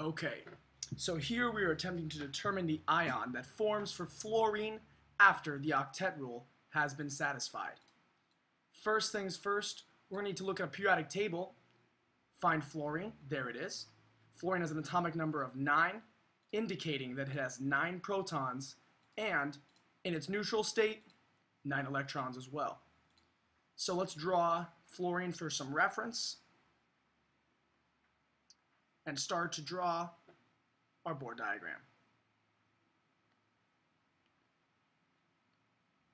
Okay, so here we are attempting to determine the ion that forms for fluorine after the octet rule has been satisfied. First things first, we're going to need to look at a periodic table, find fluorine, there it is. Fluorine has an atomic number of 9, indicating that it has 9 protons, and in its neutral state, 9 electrons as well. So let's draw fluorine for some reference and start to draw our Bohr diagram.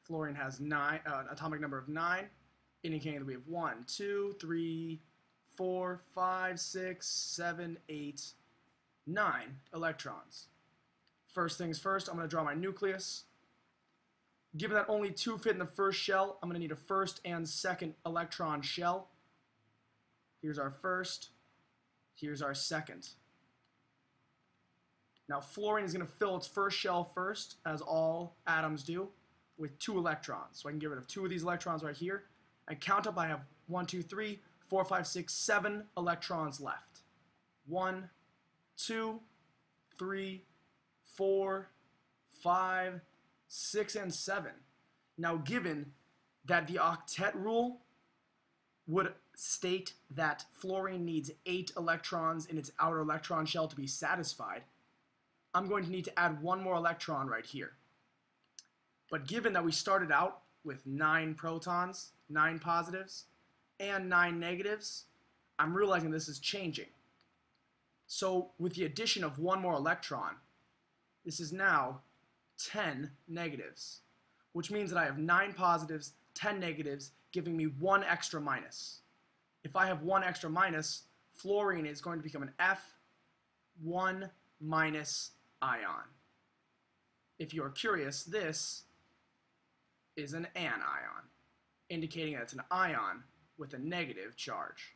Fluorine has nine, uh, atomic number of 9, indicating that we have 1, 2, 3, 4, 5, 6, 7, 8, 9 electrons. First things first, I'm going to draw my nucleus. Given that only two fit in the first shell, I'm going to need a first and second electron shell. Here's our first. Here's our second. Now fluorine is going to fill its first shell first, as all atoms do, with two electrons. So I can get rid of two of these electrons right here. And count up, I have one, two, three, four, five, six, seven electrons left. One, two, three, four, five, six, and seven. Now given that the octet rule would state that fluorine needs eight electrons in its outer electron shell to be satisfied, I'm going to need to add one more electron right here. But given that we started out with nine protons, nine positives, and nine negatives, I'm realizing this is changing. So with the addition of one more electron, this is now 10 negatives, which means that I have nine positives, 10 negatives, giving me one extra minus. If I have one extra minus, fluorine is going to become an F1 minus ion. If you're curious, this is an anion, indicating that it's an ion with a negative charge.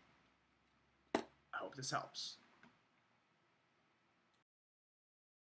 I hope this helps.